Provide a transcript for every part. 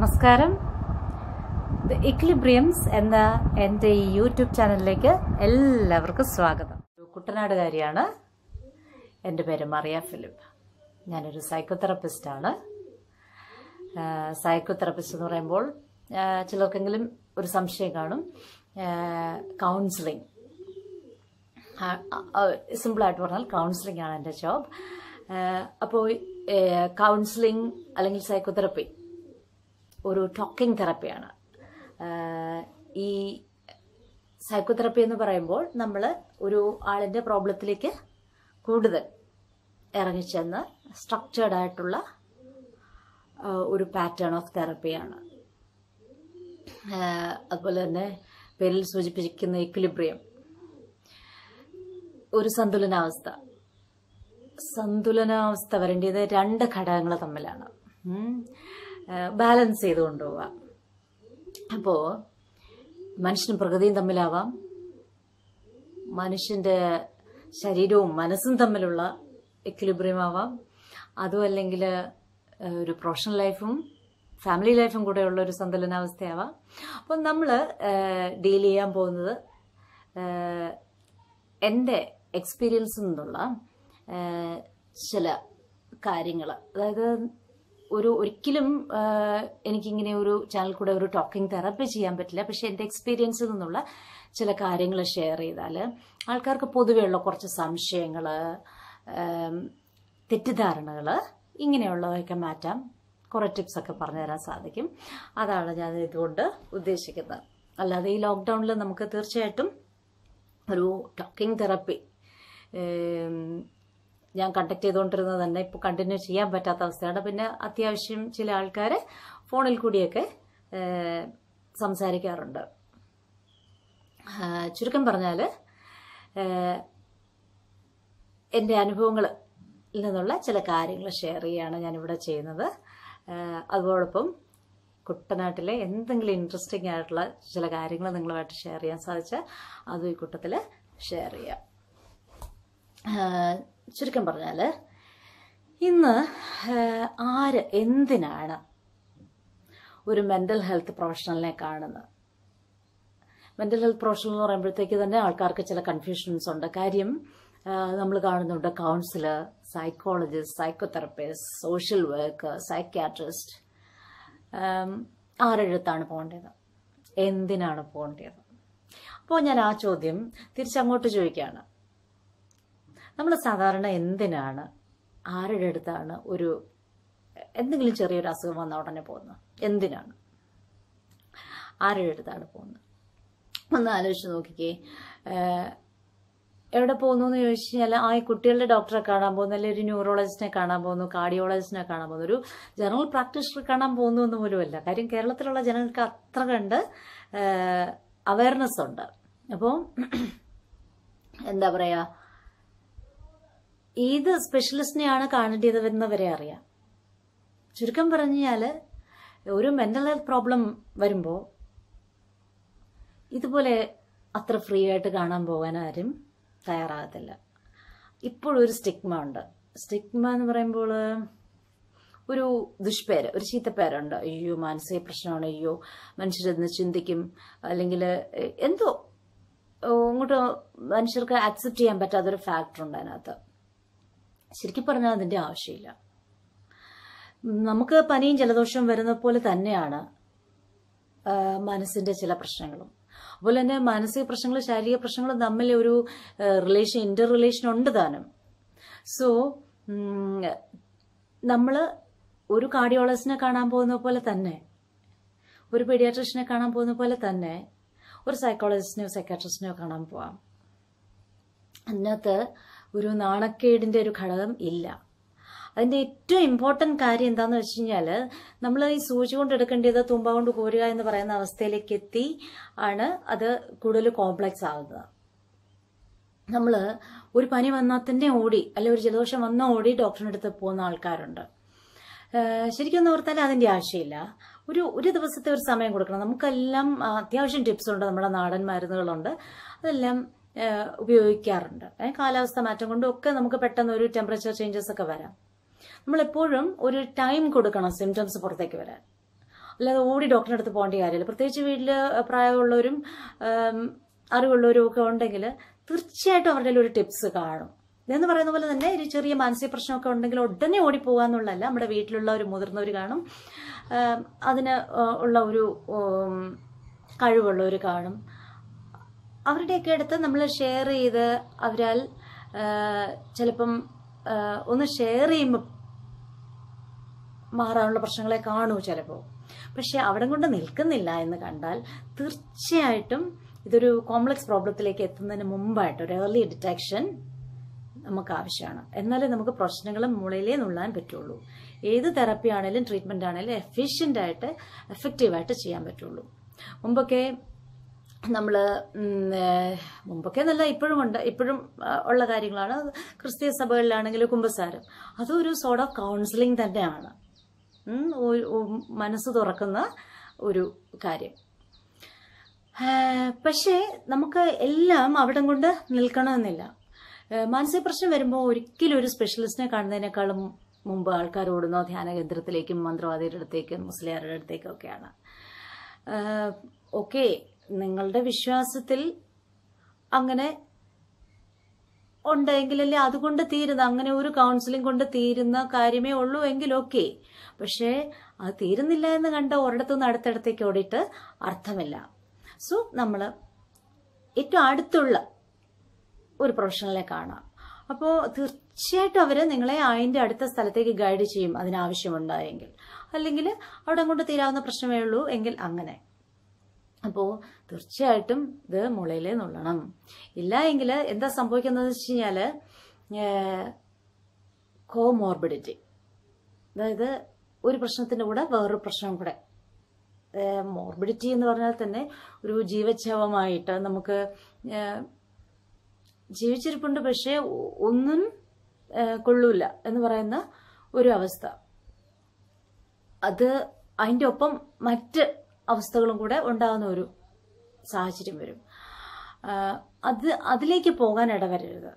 നമസ്കാരം. ഇക്ലിബ്രിയംസ് എന്ന എന്റെ ഈ യൂട്യൂബ് ചാനലിലേക്ക് എല്ലാവർക്കും സ്വാഗതം. കുട്ടനാടുകാരിയാണ്. എന്റെ പേര് മറിയ ഫിലിപ്പ്. ഞാനൊരു സൈക്കോതെറപ്പിസ്റ്റാണ്. സൈക്കോതെറപ്പിസ്റ്റ് എന്ന് പറയുമ്പോൾ ചിലർക്കെങ്കിലും ഒരു സംശയം കാണും. കൗൺസിലിംഗ് സിമ്പിളായിട്ട് പറഞ്ഞാൽ കൗൺസിലിംഗ് ആണ് എന്റെ ജോബ് അപ്പോൾ കൗൺസിലിംഗ് അല്ലെങ്കിൽ സൈക്കോതെറപ്പി ഒരു ടോക്കിംഗ് തെറപ്പിയാണ്. ഈ സൈക്കോതെറപ്പി എന്ന് പറയുമ്പോൾ നമ്മൾ ഒരു ആളിന്റെ പ്രോബ്ലത്തിലേക്ക് കൂടുതൽ ഇറങ്ങിച്ചെന്ന് സ്ട്രക്ചേർഡ് ആയിട്ടുള്ള ഒരു പാറ്റേൺ ഓഫ് തെറപ്പിയാണ് അതുപോലെ തന്നെ പേരിൽ സൂചിപ്പിക്കുന്ന ഇക്വിലിബ്രിയം ഒരു സന്തുലനാവസ്ഥ. സന്തുലനാവസ്ഥ വരേണ്ടത് രണ്ട് ഘടകങ്ങൾ തമ്മിലാണ്. ബാലൻസ് ചെയ്ത് കൊണ്ടുപോവുക അപ്പോൾ മനുഷ്യനും പ്രകൃതിയും തമ്മിലാവാം. മനുഷ്യന്റെ ശരീരവും മനസ്സും തമ്മിലുള്ള എക്വിലിബ്രിയം ആവാം. അതും അല്ലെങ്കിൽ ഒരു പ്രൊഫഷണൽ ലൈഫും ഫാമിലി ലൈഫും കൂടെ ഉള്ള ഒരു സന്തുലനാവസ്ഥയാവാം. അപ്പോൾ നമ്മൾ ഡീൽ ചെയ്യാൻ പോകുന്നത് എന്റെ എക്സ്പീരിയൻസിൽ നിന്നുള്ള ചില കാര്യങ്ങൾ അതായത് ഒരു ഒരിക്കലും എനിക്കിങ്ങനെ ഒരു ചാനൽ കൂടെ ഒരു ടോക്കിംഗ് തെറപ്പി ചെയ്യാൻ പറ്റില്ല. പക്ഷെ എന്റെ എക്സ്പീരിയൻസിൽ നിന്നുള്ള ചില കാര്യങ്ങൾ ഷെയർ ചെയ്താൽ ആൾക്കാർക്ക് പൊതുവെയുള്ള കുറച്ച് സംശയങ്ങൾ തെറ്റിദ്ധാരണകൾ ഇങ്ങനെയുള്ളതൊക്കെ മാറ്റാം കുറേ ടിപ്സൊക്കെ പറഞ്ഞു തരാൻ സാധിക്കും. അതാണ് ഞാൻ ഇതുകൊണ്ട് ഉദ്ദേശിക്കുന്നത്. അല്ലാതെ ഈ ലോക്ക്ഡൗണിൽ നമുക്ക് തീർച്ചയായിട്ടും ഒരു ടോക്കിംഗ് തെറപ്പി ഞാൻ കണ്ടക്ട് ചെയ്തുകൊണ്ടിരുന്നത് തന്നെ ഇപ്പോൾ കണ്ടിന്യൂ ചെയ്യാൻ പറ്റാത്ത അവസ്ഥയാണ്. പിന്നെ അത്യാവശ്യം ചില ആൾക്കാർ ഫോണിൽ കൂടിയൊക്കെ സംസാരിക്കാറുണ്ട്. ചുരുക്കം പറഞ്ഞാൽ എന്റെ അനുഭവങ്ങളിൽ നിന്നുള്ള ചില കാര്യങ്ങൾ ഷെയർ ചെയ്യുകയാണ് ഞാനിവിടെ ചെയ്യുന്നത്. അതോടൊപ്പം കുട്ടനാട്ടിലെ എന്തെങ്കിലും ഇൻട്രസ്റ്റിംഗ് ആയിട്ടുള്ള ചില കാര്യങ്ങൾ നിങ്ങളുമായിട്ട് ഷെയർ ചെയ്യാൻ സാധിച്ചാൽ അതും ഈ കൂട്ടത്തിൽ ഷെയർ ചെയ്യാം. ചുരുക്കം പറഞ്ഞാൽ ഇന്ന് ആര് എന്തിനാണ് ഒരു മെന്റൽ ഹെൽത്ത് പ്രൊഫഷണലിനെ കാണുന്നത്? മെന്റൽ ഹെൽത്ത് പ്രൊഫഷണൽ എന്ന് പറയുമ്പോഴത്തേക്ക് തന്നെ ആൾക്കാർക്ക് ചില കൺഫ്യൂഷൻസ് ഉണ്ട്. കാര്യം നമ്മൾ കാണുന്നുണ്ട് counsellor psychologist psychotherapist social work psychiatrist ആരെഴുത്താണ് പോകേണ്ടത്? എന്തിനാണ് പോകേണ്ടത്? അപ്പോൾ ഞാൻ ആ ചോദ്യം തിരിച്ചങ്ങോട്ട് ചോദിക്കുകയാണ്. നമ്മൾ സാധാരണ എന്തിനാണ് ആരുടെ അടുത്താണ് ഒരു എന്തെങ്കിലും ചെറിയൊരു അസുഖം വന്ന ഉടനെ പോകുന്നത്? എന്തിനാണ്? ആരുടെ അടുത്താണ് പോകുന്നത്? ഒന്ന് ആലോചിച്ച് നോക്കിക്കേ. എവിടെ പോകുന്നു എന്ന് ചോദിച്ചു കഴിഞ്ഞാൽ ആ കുട്ടികളുടെ ഡോക്ടറെ കാണാൻ പോകുന്നു അല്ലെങ്കിൽ ഒരു ന്യൂറോളജിസ്റ്റിനെ കാണാൻ പോകുന്നു കാർഡിയോളജിസ്റ്റിനെ കാണാൻ പോകുന്നു. ഒരു ജനറൽ പ്രാക്ടീഷണർ കാണാൻ പോകുന്നു എന്ന് പോലുമല്ല. കാര്യം കേരളത്തിലുള്ള ജനങ്ങൾക്ക് അത്ര കണ്ട് അവയർനെസ് ഉണ്ട് അപ്പോൾ എന്താ പറയുക ഏത് സ്പെഷ്യലിസ്റ്റിനെയാണ് കാണേണ്ടത് വരെ അറിയാം. ചുരുക്കം പറഞ്ഞാൽ ഒരു മെന്റൽ ഹെൽത്ത് പ്രോബ്ലം വരുമ്പോൾ ഇതുപോലെ അത്ര ഫ്രീ ആയിട്ട് കാണാൻ പോകാൻ ആരും തയ്യാറാകത്തില്ല. ഇപ്പോഴൊരു സ്റ്റിഗ്മ ഉണ്ട്. സ്റ്റിഗ്മ എന്ന് പറയുമ്പോൾ ഒരു ദുഷ്പേര് ഒരു ചീത്തപ്പേരുണ്ട്. അയ്യോ മാനസിക പ്രശ്നമാണ് അയ്യോ മനുഷ്യരെന്ന് ചിന്തിക്കും. അല്ലെങ്കിൽ എന്തോ ഇങ്ങോട്ട് മനുഷ്യർക്ക് അക്സെപ്റ്റ് ചെയ്യാൻ പറ്റാത്തൊരു ഫാക്ടർ ഉണ്ട് അതിനകത്ത്. ശരിക്കും പറഞ്ഞാൽ അതിന്റെ ആവശ്യമില്ല. നമുക്ക് പനിയും ജലദോഷവും വരുന്ന പോലെ തന്നെയാണ് മനസ്സിന്റെ ചില പ്രശ്നങ്ങളും. അതുപോലെ തന്നെ മാനസിക പ്രശ്നങ്ങളും ശാരീരിക പ്രശ്നങ്ങളും തമ്മിൽ ഒരു റിലേഷൻ ഇന്റർ റിലേഷൻ ഉണ്ട് താനും. സോ നമ്മൾ ഒരു കാർഡിയോളജിസ്റ്റിനെ കാണാൻ പോകുന്ന പോലെ തന്നെ ഒരു പീഡിയാട്രിഷനെ കാണാൻ പോകുന്ന പോലെ തന്നെ ഒരു സൈക്കോളജിസ്റ്റിനെയോ സൈക്കാട്രിസ്റ്റിനെയോ കാണാൻ പോവാം. അതിനകത്ത് ഒരു നാണക്കേടിന്റെ ഒരു ഘടകം ഇല്ല. അതിന്റെ ഏറ്റവും ഇമ്പോർട്ടന്റ് കാര്യം എന്താന്ന് വെച്ച് കഴിഞ്ഞാൽ നമ്മൾ ഈ സൂചി കൊണ്ട് എടുക്കേണ്ടത് തുമ്പ കൊണ്ട് കോരുക എന്ന് പറയുന്ന അവസ്ഥയിലേക്ക് എത്തി ആണ് അത് കൂടുതൽ കോംപ്ലക്സ് ആകുന്നത് നമ്മൾ ഒരു പനി വന്നാൽ തന്നെ ഓടി അല്ലെ ഒരു ജലദോഷം വന്നാൽ ഓടി ഡോക്ടറിന്റെ അടുത്ത് പോകുന്ന ആൾക്കാരുണ്ട്. ശരിക്കും ഓർത്താൽ അതിന്റെ ആവശ്യമില്ല. ഒരു ഒരു ദിവസത്തെ ഒരു സമയം കൊടുക്കണം. നമുക്കെല്ലാം അത്യാവശ്യം ടിപ്സ് ഉണ്ട് നമ്മുടെ നാടൻ മരുന്നുകളുണ്ട്. അതെല്ലാം ഉപയോഗിക്കാറുണ്ട്. കാലാവസ്ഥ മാറ്റം കൊണ്ടും ഒക്കെ നമുക്ക് പെട്ടെന്ന് ഒരു ടെമ്പറേച്ചർ ചേഞ്ചസ് ഒക്കെ വരാം. നമ്മൾ എപ്പോഴും ഒരു ടൈം കൊടുക്കണം സിംറ്റംസ് പുറത്തേക്ക് വരാൻ. അല്ലാതെ ഓടി ഡോക്ടറെ അടുത്ത് പോകേണ്ട കാര്യമില്ല. പ്രത്യേകിച്ച് വീട്ടിൽ പ്രായമുള്ളവരും അറിവുള്ളവരും ഒക്കെ ഉണ്ടെങ്കിൽ തീർച്ചയായിട്ടും അവരുടെ ഒരു ടിപ്സ് കാണും. ഇതെന്ന് പറയുന്ന പോലെ തന്നെ ഒരു ചെറിയ മാനസിക പ്രശ്നമൊക്കെ ഉണ്ടെങ്കിൽ ഉടനെ ഓടിപ്പോകുക എന്നുള്ളതല്ല നമ്മുടെ വീട്ടിലുള്ള ഒരു മുതിർന്നവർ കാണും. അതിന് ഉള്ള ഒരു കഴിവുള്ളവർ കാണും. അവരുടെയൊക്കെ അടുത്ത് നമ്മൾ ഷെയർ ചെയ്ത് അവരാൽ ചിലപ്പം ഒന്ന് ഷെയർ ചെയ്യുമ്പോൾ മാറാനുള്ള പ്രശ്നങ്ങളെ കാണൂ ചിലപ്പോൾ പക്ഷെ അവിടെ കൊണ്ട് നിൽക്കുന്നില്ല എന്ന് കണ്ടാൽ തീർച്ചയായിട്ടും ഇതൊരു കോംപ്ലക്സ് പ്രോബ്ലത്തിലേക്ക് എത്തുന്നതിന് മുമ്പായിട്ട് ഒരു ഏർലി ഡിറ്റക്ഷൻ നമുക്ക് ആവശ്യമാണ്. എന്നാലേ നമുക്ക് പ്രശ്നങ്ങൾ മുളയിലേ നുള്ളാൻ പറ്റുള്ളൂ. ഏത് തെറപ്പി ആണെങ്കിലും ട്രീറ്റ്മെന്റ് ആണെങ്കിലും എഫിഷ്യന്റ് ആയിട്ട് എഫക്റ്റീവായിട്ട് ചെയ്യാൻ പറ്റുള്ളൂ. മുമ്പൊക്കെ നമ്മൾ മുമ്പൊക്കെ നല്ല ഇപ്പോഴും ഉണ്ട്. ഇപ്പോഴും ഉള്ള കാര്യങ്ങളാണ്. ക്രിസ്തീയ സഭകളിലാണെങ്കിൽ കുമ്പസാരം. അതൊരു സോർട്ട് ഓഫ് കൗൺസിലിംഗ് തന്നെയാണ്. മനസ്സ് തുറക്കുന്ന ഒരു കാര്യം. പക്ഷേ നമുക്ക് എല്ലാം അവിടം കൊണ്ട് നിൽക്കണമെന്നില്ല. മാനസിക പ്രശ്നം വരുമ്പോൾ ഒരിക്കലും ഒരു സ്പെഷ്യലിസ്റ്റിനെ കാണുന്നതിനേക്കാളും മുമ്പ് ആൾക്കാർ ഓടുന്ന ധ്യാന കേന്ദ്രത്തിലേക്കും മന്ത്രവാദിയുടെ അടുത്തേക്കും മുസ്ലിയാരുടെ അടുത്തേക്കും ഒക്കെയാണ്. ഓക്കെ. നിങ്ങളുടെ വിശ്വാസത്തിൽ അങ്ങനെ ഉണ്ടെങ്കിലല്ലേ അതുകൊണ്ട് തീരുന്ന അങ്ങനെ ഒരു കൗൺസിലിംഗ് കൊണ്ട് തീരുന്ന കാര്യമേ ഉള്ളൂ എങ്കിൽ ഓക്കെ പക്ഷേ അത് തീരുന്നില്ല എന്ന് കണ്ട ഒരിടത്തു നിന്ന് അടുത്തടുത്തേക്ക് ഓടിയിട്ട് അർത്ഥമില്ല. സോ നമ്മൾ ഏറ്റവും അടുത്തുള്ള ഒരു പ്രൊഫഷണലെ കാണാം. അപ്പോൾ തീർച്ചയായിട്ടും അവർ നിങ്ങളെ അതിന്റെ അടുത്ത സ്ഥലത്തേക്ക് ഗൈഡ് ചെയ്യും അതിനാവശ്യമുണ്ടായെങ്കിൽ. അല്ലെങ്കിൽ അവിടെ അങ്ങോട്ട് തീരാവുന്ന പ്രശ്നമേ ഉള്ളൂ എങ്കിൽ അങ്ങനെ. അപ്പോൾ തീർച്ചയായിട്ടും ഇത് മുളയിൽ നുള്ളണം. ഇല്ല എങ്കിൽ എന്താ സംഭവിക്കുന്നത് വെച്ച് കഴിഞ്ഞാൽ കോമോർബിഡിറ്റി അതായത് ഒരു പ്രശ്നത്തിന്റെ കൂടെ വേറൊരു പ്രശ്നം കൂടെ. മോർബിഡിറ്റി എന്ന് പറഞ്ഞാൽ തന്നെ ഒരു ജീവച്ഛവമായിട്ട് നമുക്ക് ജീവിച്ചിരിപ്പുണ്ട് പക്ഷേ ഒന്നും കൊള്ളൂല എന്ന് പറയുന്ന ഒരു അവസ്ഥ. അത് അതിന്റെ ഒപ്പം മറ്റ് അവസ്ഥകളും കൂടെ ഉണ്ടാകുന്ന ഒരു സാഹചര്യം വരും. അത് അതിലേക്ക് പോകാൻ ഇടവരരുത്.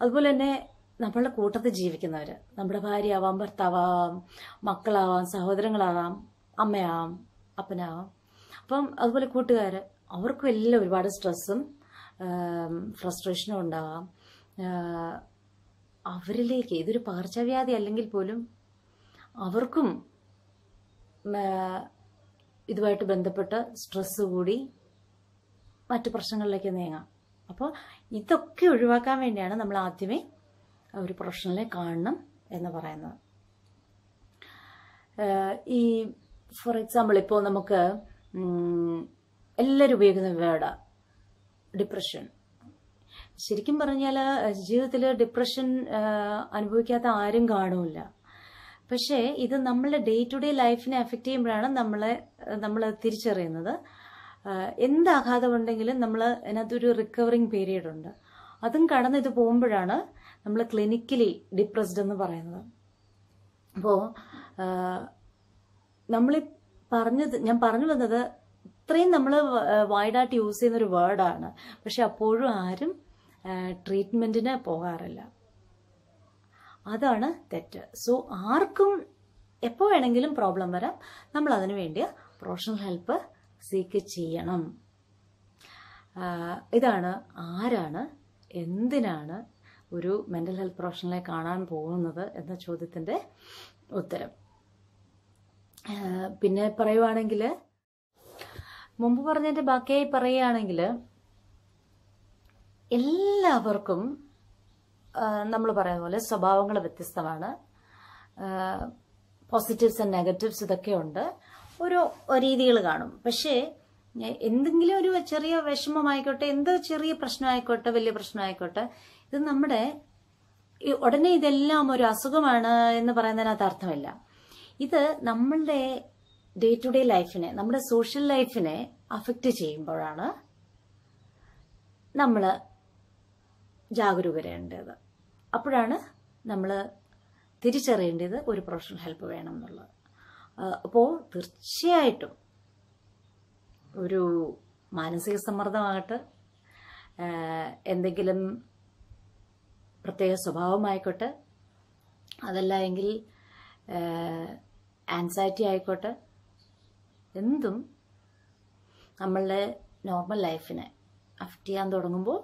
അതുപോലെ തന്നെ നമ്മളുടെ കൂട്ടത്തിൽ ജീവിക്കുന്നവർ നമ്മുടെ ഭാര്യ ആവാം ഭർത്താവാം മക്കളാവാം സഹോദരങ്ങളാവാം അമ്മയാവാം അപ്പനാവാം. അപ്പം അതുപോലെ കൂട്ടുകാർ അവർക്കും എല്ലാം ഒരുപാട് സ്ട്രെസ്സും ഫ്രസ്ട്രേഷനും ഉണ്ടാവാം. അവരിലേക്ക് ഇതൊരു പകർച്ചവ്യാധി അല്ലെങ്കിൽ പോലും അവർക്കും ഇതുമായിട്ട് ബന്ധപ്പെട്ട് സ്ട്രെസ് കൂടി മറ്റു പ്രശ്നങ്ങളിലേക്ക് നീങ്ങാം. അപ്പോൾ ഇതൊക്കെ ഒഴിവാക്കാൻ വേണ്ടിയാണ് നമ്മൾ ആദ്യമേ ഒരു പ്രൊഫഷണലെ കാണണം എന്ന് പറയുന്നത്. ഈ ഫോർ എക്സാമ്പിൾ ഇപ്പോൾ നമുക്ക് എല്ലാവരും ഉപയോഗിക്കുന്ന വേർഡ് ഡിപ്രഷൻ. ശരിക്കും പറഞ്ഞാൽ ജീവിതത്തിൽ ഡിപ്രഷൻ അനുഭവിക്കാത്ത ആരും കാണൂല പക്ഷേ ഇത് നമ്മളുടെ ഡേ ടു ഡേ ലൈഫിനെ എഫക്റ്റ് ചെയ്യുമ്പോഴാണ് നമ്മളെ നമ്മൾ തിരിച്ചറിയുന്നത്. എന്ത് ആഘാതം ഉണ്ടെങ്കിലും നമ്മൾ അതിനകത്തൊരു റിക്കവറിങ് പീരീഡ് ഉണ്ട്. അതും കടന്ന് ഇത് പോകുമ്പോഴാണ് നമ്മൾ ക്ലിനിക്കലി ഡിപ്രസ്ഡ് എന്ന് പറയുന്നത്. അപ്പോൾ നമ്മൾ പറഞ്ഞത് ഞാൻ പറഞ്ഞു വന്നത് ഇത്രയും നമ്മൾ വൈഡായിട്ട് യൂസ് ചെയ്യുന്ന ഒരു വേർഡാണ് പക്ഷെ അപ്പോഴും ആരും ട്രീറ്റ്മെന്റിന് പോകാറില്ല. അതാണ് തെറ്റ്. സോ ആർക്കും എപ്പോൾ വേണമെങ്കിലും പ്രോബ്ലം വരാം. നമ്മൾ അതിനു വേണ്ടി പ്രൊഫഷണൽ ഹെൽപ്പ് സീക്ക് ചെയ്യണം. ഇതാണ് ആരാണ് എന്തിനാണ് ഒരു മെന്റൽ ഹെൽത്ത് പ്രൊഫഷണലെ കാണാൻ പോകുന്നത് എന്ന ചോദ്യത്തിന്റെ ഉത്തരം. പിന്നെ പറയുവാണെങ്കിൽ മുമ്പ് പറഞ്ഞതിന്റെ ബാക്കിയായി പറയുകയാണെങ്കിൽ എല്ലാവർക്കും നമ്മൾ പറയുന്ന പോലെ സ്വഭാവങ്ങൾ വ്യത്യസ്തമാണ്. പോസിറ്റീവ്സ് ആൻഡ് നെഗറ്റീവ്സ് ഇതൊക്കെ ഉണ്ട് ഓരോ രീതികൾ കാണും. പക്ഷേ എന്തെങ്കിലും ഒരു ചെറിയ വിഷമമായിക്കോട്ടെ എന്ത് ചെറിയ പ്രശ്നമായിക്കോട്ടെ വലിയ പ്രശ്നമായിക്കോട്ടെ ഇത് നമ്മുടെ ഉടനെ ഇതെല്ലാം ഒരു അസുഖമാണ് എന്ന് പറയുന്നതിനകത്ത് അർത്ഥമില്ല. ഇത് നമ്മളുടെ ഡേ ടു ഡേ ലൈഫിനെ നമ്മുടെ സോഷ്യൽ ലൈഫിനെ അഫക്റ്റ് ചെയ്യുമ്പോഴാണ് നമ്മൾ ജാഗരൂകരേണ്ടത് അപ്പോഴാണ് നമ്മൾ തിരിച്ചറിയേണ്ടത് ഒരു പ്രൊഫഷണൽ ഹെൽപ്പ് വേണം എന്നുള്ളത് അപ്പോൾ തീർച്ചയായിട്ടും ഒരു മാനസിക സമ്മർദ്ദമാകട്ടെ എന്തെങ്കിലും പ്രത്യേക സ്വഭാവമായിക്കോട്ടെ അതല്ല എങ്കിൽ ആൻസൈറ്റി ആയിക്കോട്ടെ എന്തും നമ്മളുടെ നോർമൽ ലൈഫിനെ അഫക്റ്റ് ചെയ്യാൻ തുടങ്ങുമ്പോൾ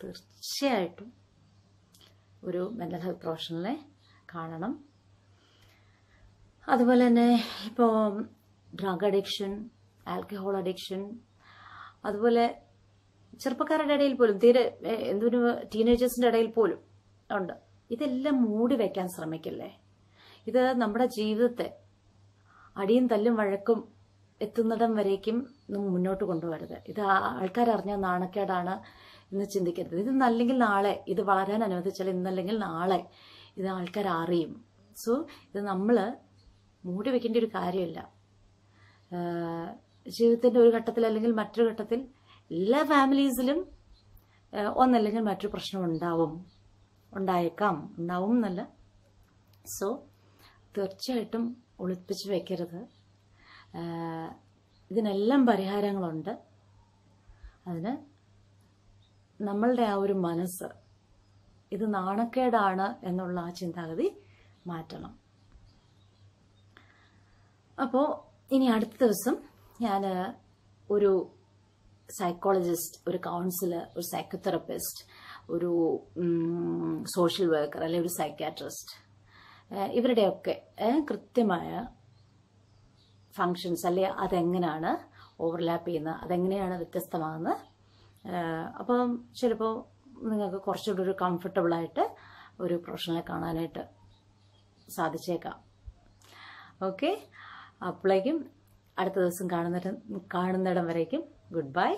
തീർച്ചയായിട്ടും ഒരു മെന്റൽ ഹെൽത്ത് പ്രൊഫഷണലിനെ കാണണം. അതുപോലെ തന്നെ ഇപ്പോൾ ഡ്രഗ് അഡിക്ഷൻ ആൽക്കഹോൾ അഡിക്ഷൻ അതുപോലെ ചെറുപ്പക്കാരുടെ ഇടയിൽ പോലും തീരെ എന്തൊരു ടീനേജേഴ്സിന്റെ ഇടയിൽ പോലും ഉണ്ട്. ഇതെല്ലാം മൂടി വയ്ക്കാൻ ശ്രമിക്കല്ലേ? ഇത് നമ്മുടെ ജീവിതത്തെ അടിയും തല്ലും വഴക്കും എത്തുന്നിടം വരേക്കും മുന്നോട്ട് കൊണ്ടുവരുത് ഇത് ആൾക്കാരറിഞ്ഞ നാണക്കേടാണ് എന്ന് ചിന്തിക്കരുത്. ഇത് അല്ലെങ്കിൽ നാളെ ഇത് വളരാൻ അനുവദിച്ചാൽ ഇന്നല്ലെങ്കിൽ നാളെ ഇത് ആൾക്കാർ അറിയും. സോ ഇത് നമ്മൾ മൂടി വെക്കേണ്ട ഒരു കാര്യമില്ല. ജീവിതത്തിന്റെ ഒരു ഘട്ടത്തിൽ അല്ലെങ്കിൽ മറ്റൊരു ഘട്ടത്തിൽ എല്ലാ ഫാമിലീസിലും ഒന്നല്ലെങ്കിൽ മറ്റൊരു പ്രശ്നം ഉണ്ടാവും. ഉണ്ടായേക്കാം. ഉണ്ടാവും എന്നല്ല. സോ തീർച്ചയായിട്ടും ഒളിപ്പിച്ച് വെക്കരുത്. ഇതിനെല്ലാം പരിഹാരങ്ങളുണ്ട്. അതിന് നമ്മളുടെ ആ ഒരു മനസ്സ് ഇത് നാണക്കേടാണ് എന്നുള്ള ആ ചിന്താഗതി മാറ്റണം. അപ്പോൾ ഇനി അടുത്ത ദിവസം ഞാൻ ഒരു സൈക്കോളജിസ്റ്റ് ഒരു കൗൺസിലർ ഒരു സൈക്കോതെറപ്പിസ്റ്റ് ഒരു സോഷ്യൽ വർക്കർ അല്ലെങ്കിൽ ഒരു സൈക്കാട്രിസ്റ്റ് ഇവരുടെയൊക്കെ കൃത്യമായ ഫങ്ഷൻസ് അല്ലെ അതെങ്ങനെയാണ് ഓവർലാപ്പ് ചെയ്യുന്നത് അതെങ്ങനെയാണ് വ്യത്യസ്തമാകുന്നത് അപ്പം ചിലപ്പോൾ നിങ്ങൾക്ക് കുറച്ചുകൂടി ഒരു കംഫർട്ടബിളായിട്ട് ഒരു പ്രൊഫഷണലെ കാണാനായിട്ട് സാധിച്ചേക്കാം. ഓക്കെ അപ്പോഴേക്കും അടുത്ത ദിവസം കാണുന്നിടം കാണുന്നിടം വരേക്കും. ഗുഡ് ബൈ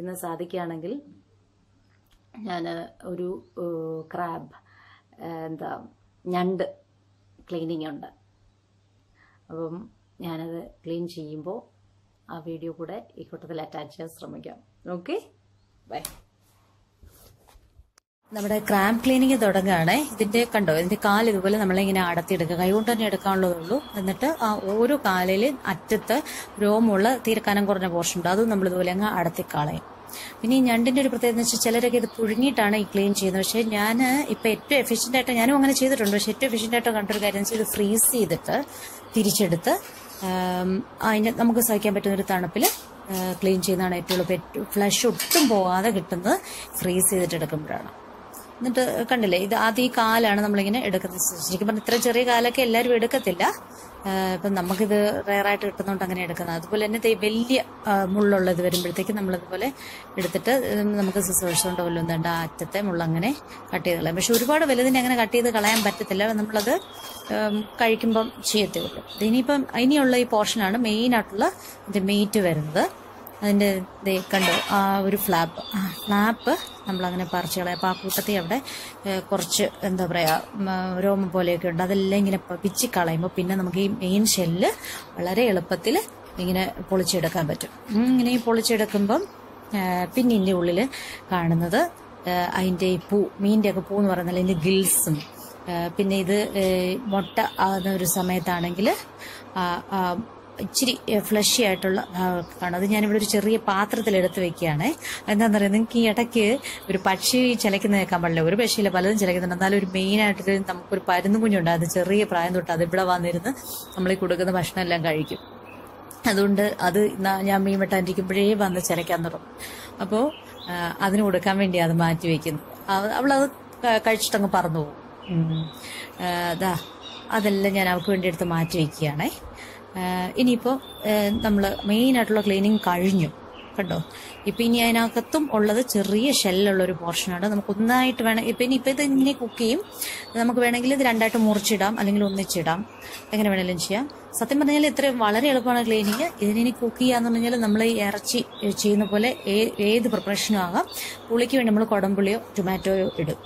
ഇന്ന് സാധിക്കുകയാണെങ്കിൽ ഞാൻ ഒരു ക്രാബ് എന്താ ഞണ്ട് ക്ലീനിങ് ഉണ്ട്. അപ്പം ഞാനത് ക്ലീൻ ചെയ്യുമ്പോൾ ആ വീഡിയോ കൂടെ ഈ കൂട്ടത്തിൽ അറ്റാച്ച് ചെയ്യാൻ ശ്രമിക്കാം. ഓക്കെ ബൈ നമ്മുടെ ക്രാം ക്ലീനിങ് തുടങ്ങുകയാണ്. ഇതിന്റെ കണ്ടോ? ഇതിന്റെ കാൽ ഇതുപോലെ നമ്മളിങ്ങനെ അടത്തിയെടുക്കുക. കൈകൊണ്ട് തന്നെ എടുക്കാനുള്ളതേ ഉള്ളൂ എന്നിട്ട് ആ ഓരോ കാലിൽ അറ്റത്ത് രോമുള്ള തീർക്കാനം കുറഞ്ഞ പോർഷൻ ഉണ്ട്. അതും നമ്മൾ ഇതുപോലെ അങ്ങ് അടത്തിക്കളയും. പിന്നെ ഈ ഞണ്ടിന്റെ ഒരു പ്രത്യേകത എന്ന് വെച്ചാൽ ചിലരൊക്കെ ഇത് പുഴുങ്ങിയിട്ടാണ് ഈ ക്ലീൻ ചെയ്യുന്നത്. പക്ഷേ ഞാൻ ഇപ്പൊ ഏറ്റവും എഫിഷ്യന്റ് ആയിട്ട് ഞാനും അങ്ങനെ ചെയ്തിട്ടുണ്ട്. പക്ഷെ ഏറ്റവും എഫിഷ്യന്റ് ആയിട്ട് കണ്ടൊരു കാര്യം വെച്ചാൽ ഇത് ഫ്രീസ് ചെയ്തിട്ട് തിരിച്ചെടുത്ത് അതിന് നമുക്ക് സഹിക്കാൻ പറ്റുന്ന ഒരു തണുപ്പിൽ ക്ലീൻ ചെയ്യുന്നതാണ് ഏറ്റവും ഫ്ലഷ് ഒട്ടും പോകാതെ കിട്ടുന്നത് ഫ്രീസ് ചെയ്തിട്ട് എടുക്കുമ്പോഴാണ്. എന്നിട്ട് കണ്ടില്ലേ ഇത് ആദ്യം ഈ കാലാണ് നമ്മളിങ്ങനെ എടുക്കുന്നത്. ശരിക്കും പറഞ്ഞാൽ ഇത്ര ചെറിയ കാലൊക്കെ എല്ലാവരും എടുക്കത്തില്ല. ഇപ്പം നമുക്കിത് റയറായിട്ട് കിട്ടുന്നതുകൊണ്ട് അങ്ങനെ എടുക്കുന്നത്. അതുപോലെ തന്നെ വലിയ മുള്ളുള്ളത് വരുമ്പോഴത്തേക്ക് നമ്മളതുപോലെ എടുത്തിട്ട് നമുക്ക് സിസേഴ്സ് കൊണ്ട് വല്ലതും ആ അറ്റത്തെ മുള്ളങ്ങനെ കട്ട് ചെയ്ത് കളയാം പക്ഷെ ഒരുപാട് വലുതിനെ അങ്ങനെ കട്ട് ചെയ്ത് കളയാൻ പറ്റത്തില്ല. നമ്മളത് കഴിക്കുമ്പം ചെയ്യത്തേ ഉള്ളൂ. ഇനിയിപ്പം ഇനിയുള്ള ഈ പോർഷനാണ് മെയിനായിട്ടുള്ള ഇത് മീറ്റ് വരുന്നത്. അതിന്റെ ദേ കണ്ടോ ആ ഒരു ഫ്ലാപ്പ് ആ ഫ്ലാപ്പ് നമ്മളങ്ങനെ പറിച്ചു കളയാം. അപ്പോൾ ആ കൂട്ടത്തിൽ അവിടെ കുറച്ച് എന്താ പറയുക രോമം പോലെയൊക്കെ ഉണ്ട്. അതെല്ലാം ഇങ്ങനെ പിച്ചി കളയുമ്പോൾ പിന്നെ നമുക്ക് ഈ മെയിൻ ഷെല്ല് വളരെ എളുപ്പത്തിൽ ഇങ്ങനെ പൊളിച്ചെടുക്കാൻ പറ്റും. ഇങ്ങനെ ഈ പൊളിച്ചെടുക്കുമ്പം പിന്നെ ഇതിന്റെ ഉള്ളിൽ കാണുന്നത് അതിന്റെ പൂ മീന്റെ ഒക്കെ പൂ എന്ന് പറയുന്നത് അതിന്റെ ഗിൽസും പിന്നെ ഇത് മുട്ട ആകുന്ന ഒരു സമയത്താണെങ്കിൽ ഇച്ചിരി ഫ്ലഷി ആയിട്ടുള്ള ഭാഗമാണ് അത് ഞാനിവിടെ ഒരു ചെറിയ പാത്രത്തിൽ എടുത്ത് വെക്കുകയാണ്. എന്താണെന്ന് പറയുക നിങ്ങൾക്ക് ഈ ഇടയ്ക്ക് ഒരു പക്ഷി ചിലക്കുന്ന കേൾക്കാൻ പാടില്ല. ഒരു പക്ഷിയില്ല പലതും ചിലയ്ക്കുന്നുണ്ട്. എന്നാലും ഒരു മെയിനായിട്ട് നമുക്കൊരു പരുന്നു കുഞ്ഞുണ്ട്. അത് ചെറിയ പ്രായം തൊട്ട് അത് ഇവിടെ വന്നിരുന്ന് നമ്മൾ ഈ കൊടുക്കുന്ന ഭക്ഷണം എല്ലാം കഴിക്കും. അതുകൊണ്ട് അത് ഞാൻ മീൻ വെട്ടാനിരിക്കുമ്പോഴേ വന്ന് ചിലയ്ക്കാൻ തുടങ്ങും. അപ്പോൾ അതിന് കൊടുക്കാൻ വേണ്ടി അത് മാറ്റി വെക്കുന്നു. അവ- അവളത് കഴിച്ചിട്ടങ്ങ് പറന്നു പോകും. അതാ അതെല്ലാം ഞാൻ അവൾക്ക് വേണ്ടി എടുത്ത് മാറ്റി വെക്കുകയാണേ. ആ, ഇനിയിപ്പോൾ നമ്മൾ മെയിനായിട്ടുള്ള ക്ലീനിങ് കഴിഞ്ഞു. കണ്ടോ? ഇപ്പം ഇനി അതിനകത്തും ഉള്ളത് ചെറിയ ഷെല്ലുള്ള ഒരു പോർഷനാണ്. നമുക്ക് ഒന്നായിട്ട് വേണം ഇപ്പം ഇനി ഇപ്പം ഇത് ഇങ്ങനെ കുക്ക് ചെയ്യും. നമുക്ക് വേണമെങ്കിൽ ഇത് രണ്ടായിട്ട് മുറിച്ചിടാം അല്ലെങ്കിൽ ഒന്നിച്ചിടാം. എങ്ങനെ വേണമെങ്കിലും ചെയ്യാം. സത്യം പറഞ്ഞാൽ ഇത്രയും വളരെ എളുപ്പമാണ് ക്ലീനിങ്. ഇതിനി കുക്ക് ചെയ്യാന്ന് പറഞ്ഞാൽ നമ്മൾ ഈ ഇറച്ചി ചെയ്യുന്ന പോലെ ഏത് പ്രിപ്പറേഷനും ആകാം. പുളിക്ക് വേണ്ടി നമ്മൾ കുടംപുളിയോ ടൊമാറ്റോയോ ഇടും.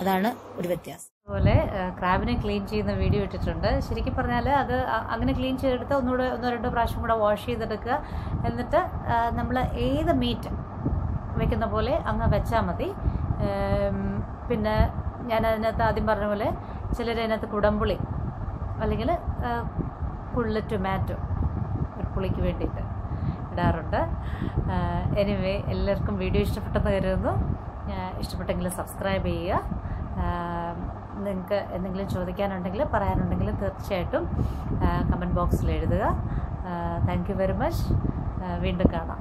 അതാണ് ഒരു വ്യത്യാസം. അതുപോലെ ക്രാബിനെ ക്ലീൻ ചെയ്യുന്ന വീഡിയോ ഇട്ടിട്ടുണ്ട്. ശരിക്കും പറഞ്ഞാൽ അത് അങ്ങനെ ക്ലീൻ ചെയ്തെടുത്ത് ഒന്നുകൂടെ ഒന്നോ രണ്ടോ പ്രാവശ്യം കൂടെ വാഷ് ചെയ്തെടുക്കുക. എന്നിട്ട് നമ്മൾ ഏത് മീറ്റ് വെക്കുന്ന പോലെ അങ്ങ് വെച്ചാൽ മതി. പിന്നെ ഞാൻ അതിനകത്ത് ആദ്യം പറഞ്ഞ പോലെ ചിലർ അതിനകത്ത് കുടംപുളി അല്ലെങ്കിൽ ഫുള്ള് ടൊമാറ്റോ പുളിക്ക് വേണ്ടിയിട്ട് ഇടാറുണ്ട്. എനിവേ എല്ലാവർക്കും വീഡിയോ ഇഷ്ടപ്പെട്ടെന്ന് കരുതുന്നു. ഇഷ്ടപ്പെട്ടെങ്കിൽ സബ്സ്ക്രൈബ് ചെയ്യുക. നിങ്ങൾക്ക് എന്തെങ്കിലും ചോദിക്കാനുണ്ടെങ്കിൽ പറയാനുണ്ടെങ്കിൽ തീർച്ചയായിട്ടും കമന്റ് ബോക്സിൽ എഴുതുക. താങ്ക് വെരി മച്ച് വീണ്ടും കാണാം.